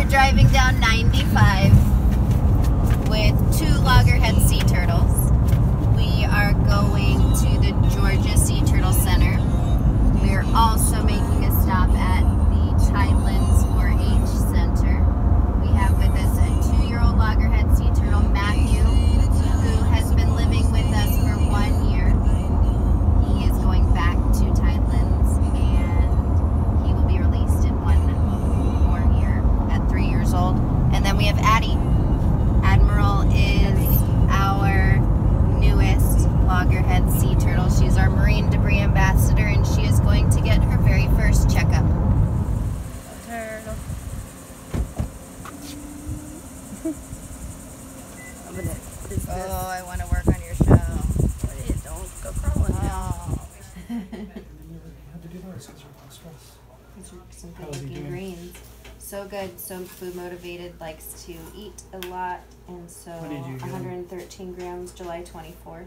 We're driving down 95 with two loggerhead sea turtles. I'm gonna. Is Oh, this? I want to work on your show. Wait, don't go crawling now. Oh. And then you had to do those because you're on stress. These are some good looking greens. So good. So food motivated, likes to eat a lot, and so When did you get him? 113 grams, July 24th.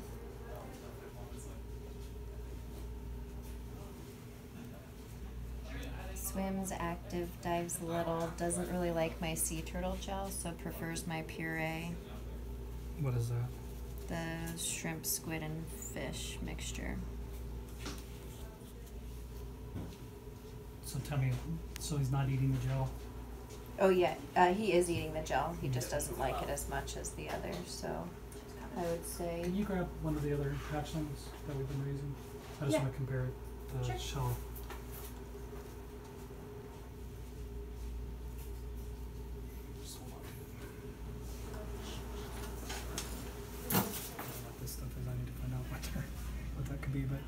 Swims active, dives little, doesn't really like my sea turtle gel, so prefers my puree, What is that? the shrimp, squid, and fish mixture. So tell me, so he's not eating the gel? Oh yeah, uh, he is eating the gel. He just doesn't like it as much as the other, So I would say Can you grab one of the other hatchlings that we've been raising? I just Yeah. want to compare the Sure. shell. Just hold on. I don't know what this stuff is, I need to find out what they're, what that could be, but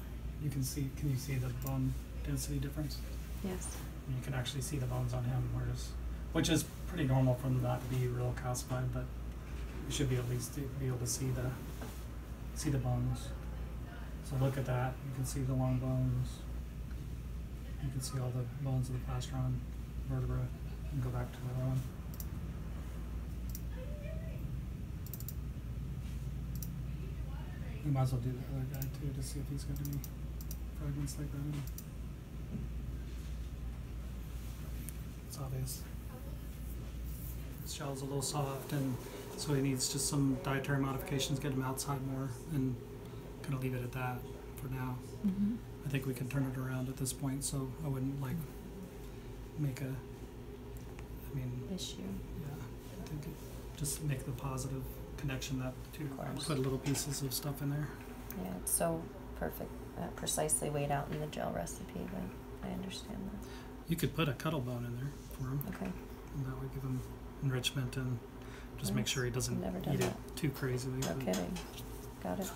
you can see, can you see the bone density difference? yes. You can actually see the bones on him, whereas, which is pretty normal for them not to be real calcified, but you should be at least be able to see the see the bones. So look at that. You can see the long bones. You can see all the bones of the plastron vertebra. And go back to the other one. You might as well do the other guy too to see if he's got any fragments like that. in. It's obvious. His shell's a little soft, and so he needs just some dietary modifications, get him outside more, and kind of leave it at that for now. Mm-hmm. I think we can turn it around at this point, so I wouldn't like make a. I mean, Issue. yeah, I think it, just make the positive connection that to Of course. put little pieces of stuff in there. Yeah, it's so perfect, uh, precisely weighed out in the gel recipe. Like I understand that. You could put a cuttlebone in there for him. Okay. and that would give him enrichment and just make sure he doesn't Never done eat it too crazily. No but- kidding. Got it.